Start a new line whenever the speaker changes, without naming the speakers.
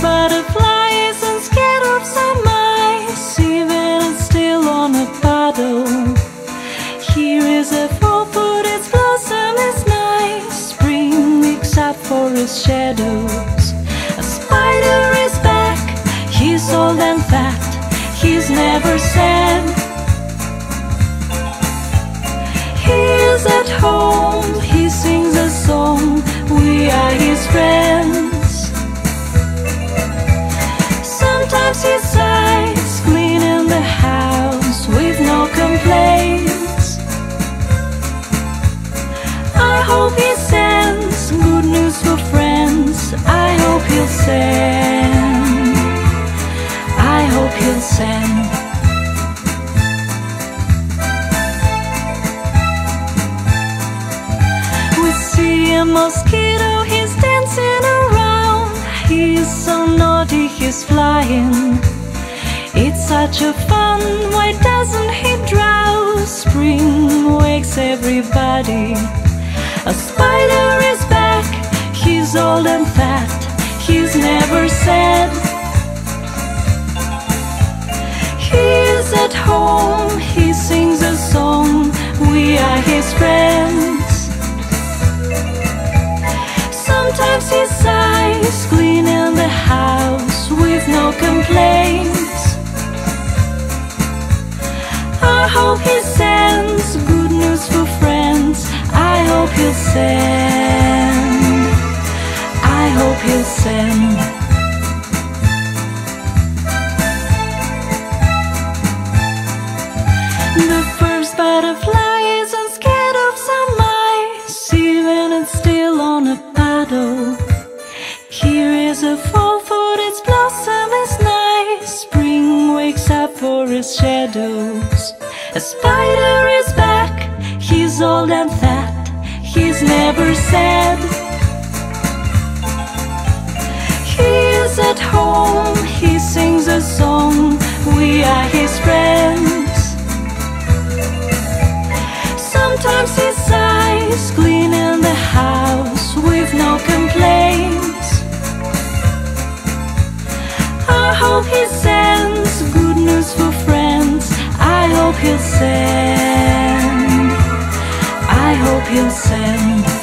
butterflies and scatter some mice, even still on a puddle. Here is a four-footed blossom, it's nice. Spring wakes up for its shadow. For friends. I hope he'll send. I hope he'll send. We see a mosquito, he's dancing around. He's so naughty, he's flying. It's such a fun, why doesn't he drowse? Spring wakes everybody. A spider He sighs, cleaning the house with no complaints. I hope he sends good news for friends. I hope he'll send. I hope he'll send. Wakes up for his shadows. A spider is back, he's old and fat, he's never sad. He is at home, he sings a song, we are his friends. Sometimes he sighs, cleaning the house with no complaints. I hope he hope he'll send. I hope he'll send.